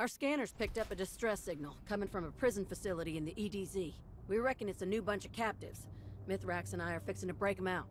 Our scanners picked up a distress signal coming from a prison facility in the EDZ. We reckon it's a new bunch of captives. Mithrax and I are fixing to break them out.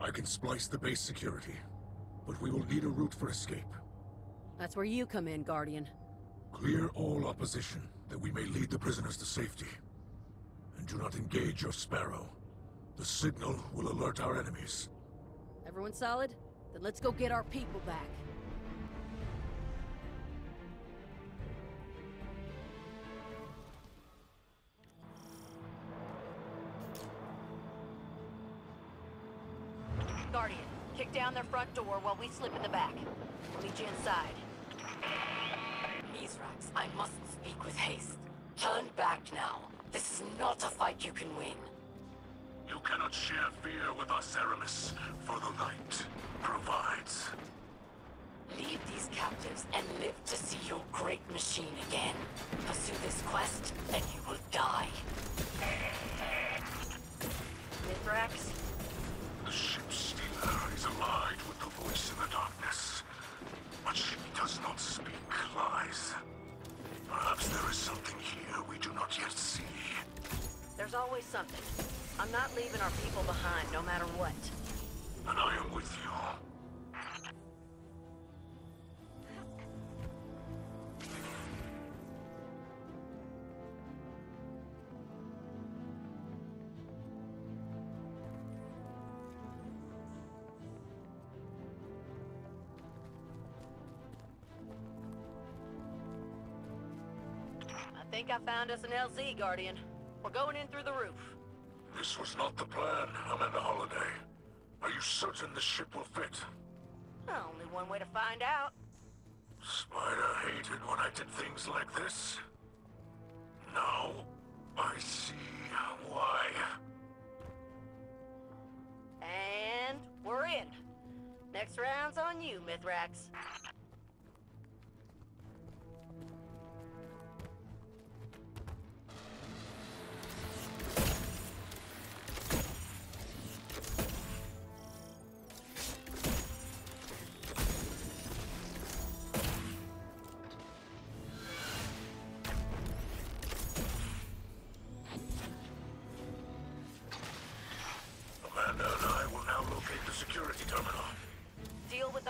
I can splice the base security, but we will need a route for escape. That's where you come in, Guardian. Clear all opposition, that we may lead the prisoners to safety. And do not engage your Sparrow. The signal will alert our enemies. Everyone solid? Then let's go get our people back. Down their front door while we slip in the back. We'll meet you inside. Mithrax, I must speak with haste. Turn back now. This is not a fight you can win. You cannot share fear with us, Eramis, for the light provides. Leave these captives and live to see your great machine again. Pursue this quest, and you will die. Mithrax? Voice in the darkness. But she does not speak lies. Perhaps there is something here we do not yet see. There's always something. I'm not leaving our people behind, no matter what. And I am with you. Think I found us an LZ, Guardian. We're going in through the roof. This was not the plan, Amanda Holliday. Are you certain the ship will fit? Only one way to find out. Spider hated when I did things like this. Now, I see why. And we're in. Next round's on you, Mithrax.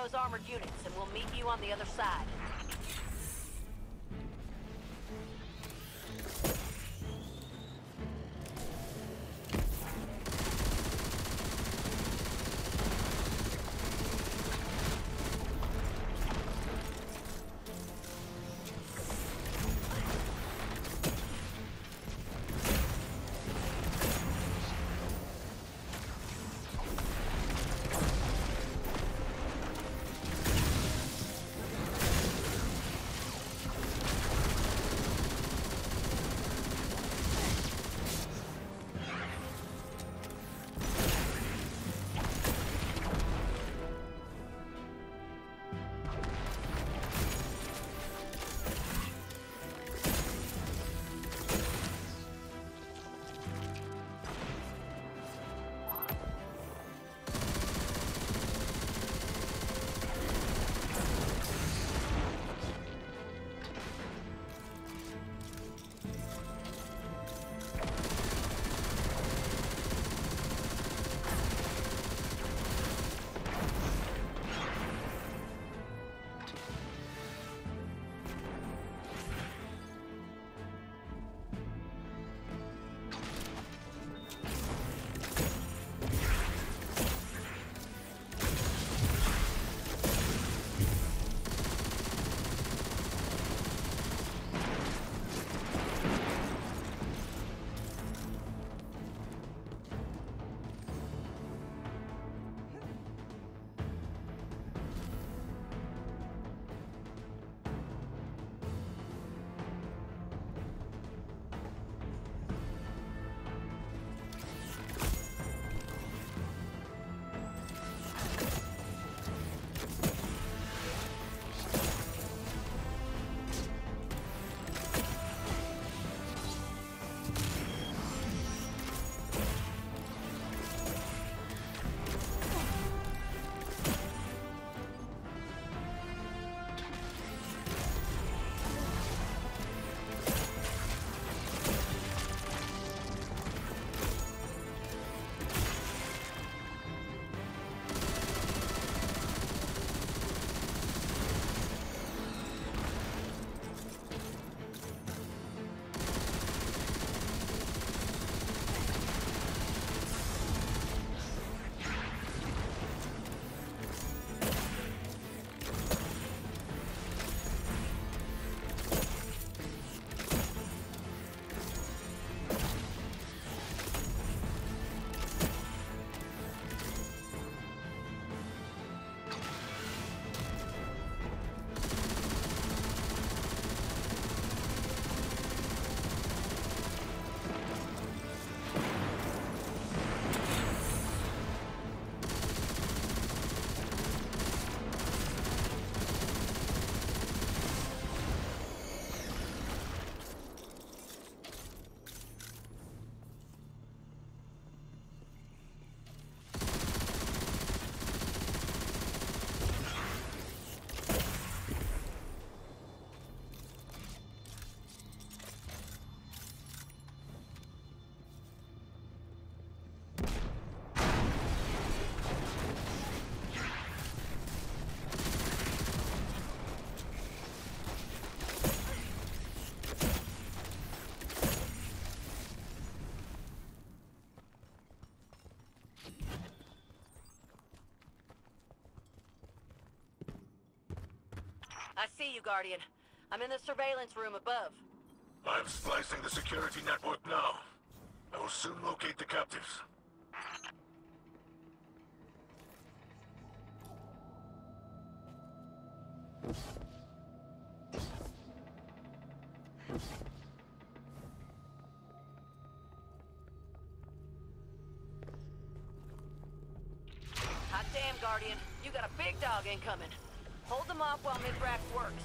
Those armored units, and we'll meet you on the other side. I see you, Guardian. I'm in the surveillance room above. I'm splicing the security network now. I will soon locate the captives. Hot damn, Guardian. You got a big dog incoming. Hold them off while Mithrax works.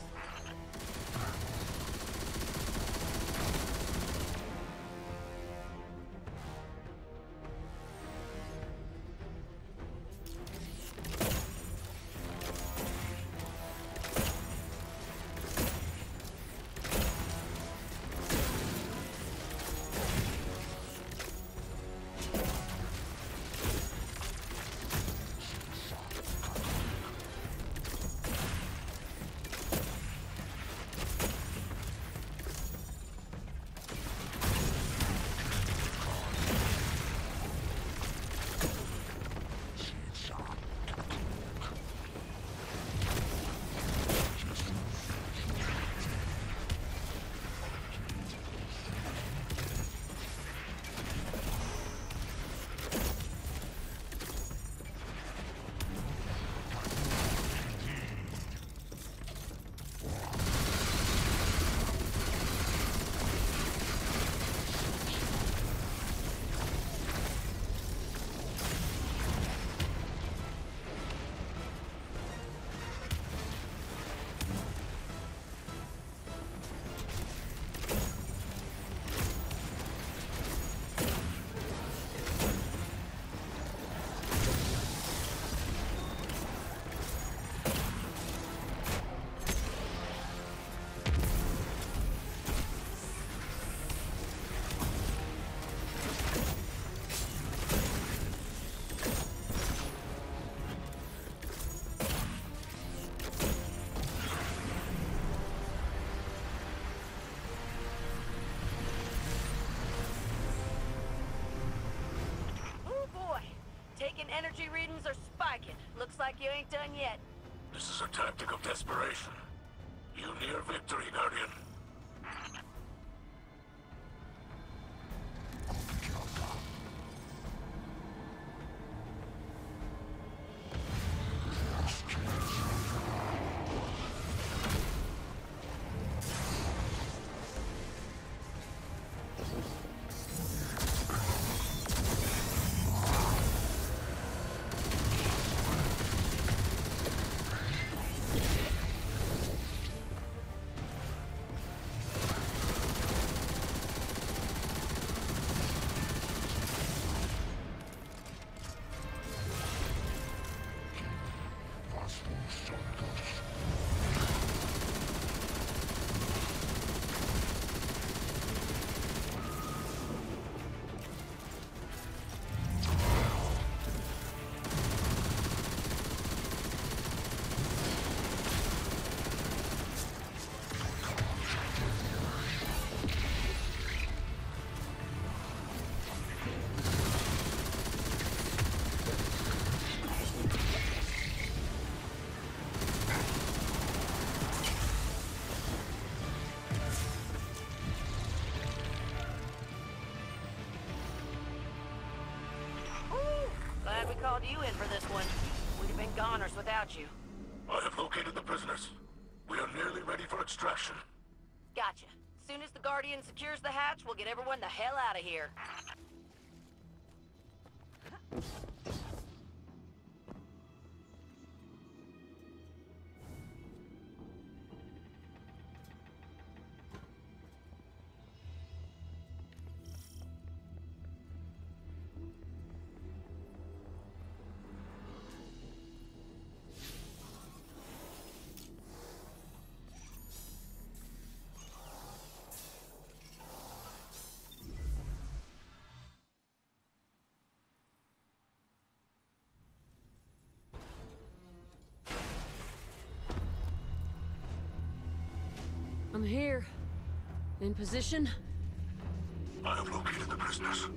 Energy readings are spiking. Looks like you ain't done yet. This is a tactic of desperation. You near victory, Guardian. Ooh, called you in for this one. We'd have been goners without you. I have located the prisoners. We are nearly ready for extraction. Gotcha. Soon as the Guardian secures the hatch, we'll get everyone the hell out of here. I'm here. In position? I have located the prisoners.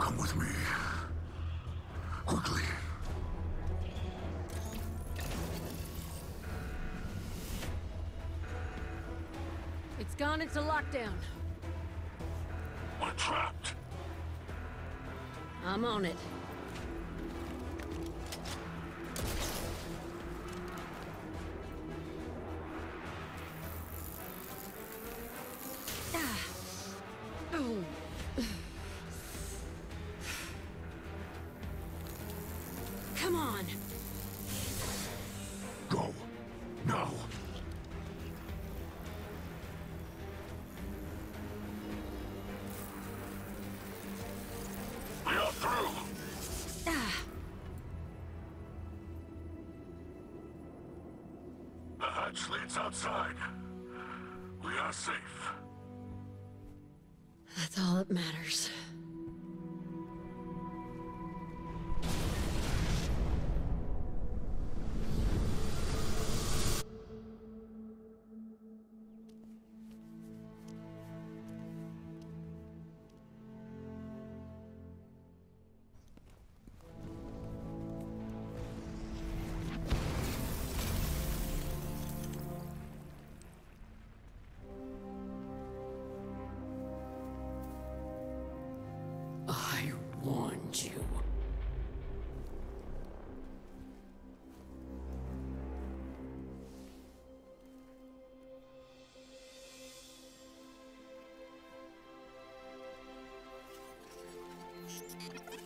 Come with me. Quickly. It's gone into lockdown. I'm on it. Hatch leads outside. We are safe. That's all that matters.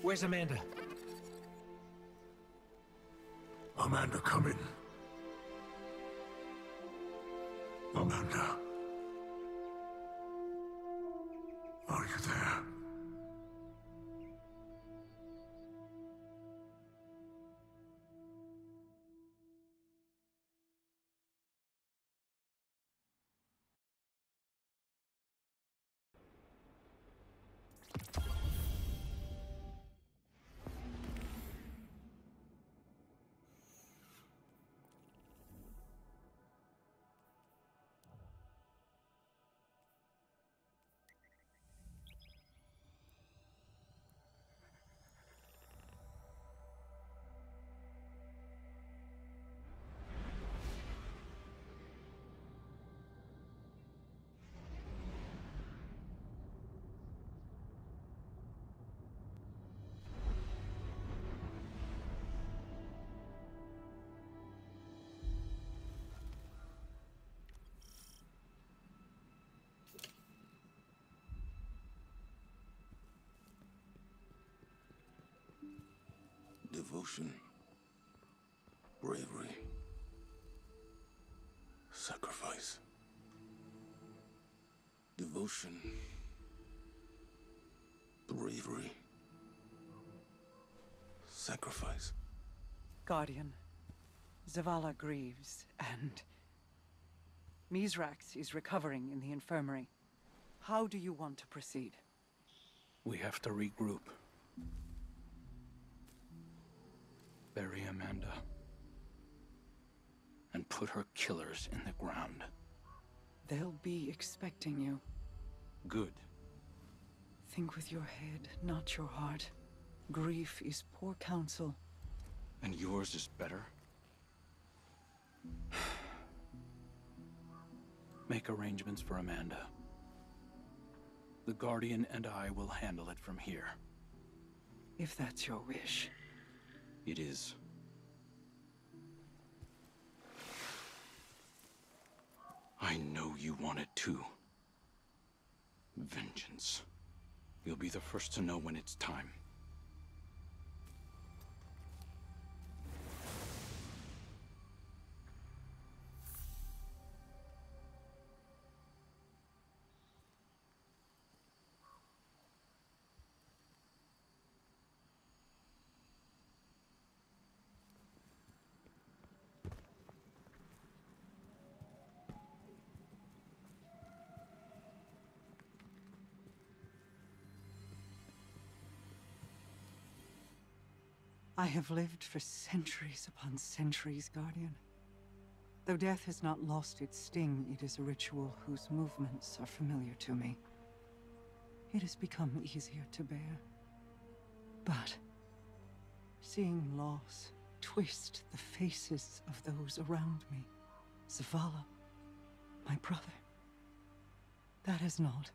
Where's Amanda? Amanda, Devotion, bravery, sacrifice. Devotion, bravery, sacrifice. Guardian, Zavala grieves, and... Mithrax is recovering in the infirmary. How do you want to proceed? We have to regroup. Bury Amanda. And put her killers in the ground. They'll be expecting you. Good. Think with your head, not your heart. Grief is poor counsel. And yours is better? Make arrangements for Amanda. The Guardian and I will handle it from here. If that's your wish. It is. I know you want it too. Vengeance. You'll be the first to know when it's time. I have lived for centuries upon centuries, Guardian. Though death has not lost its sting, it is a ritual whose movements are familiar to me. It has become easier to bear. But seeing loss twist the faces of those around me, Zavala, my brother, that is not.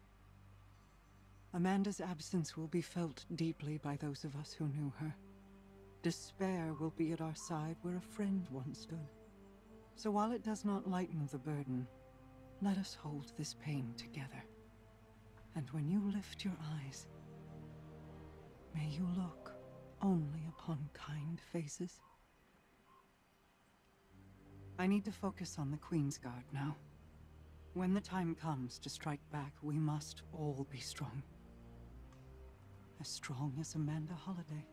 Amanda's absence will be felt deeply by those of us who knew her. Despair will be at our side where a friend once stood. So while it does not lighten the burden, let us hold this pain together. And when you lift your eyes, may you look only upon kind faces. I need to focus on the Queen's Guard now. When the time comes to strike back, we must all be strong. As strong as Amanda Holliday.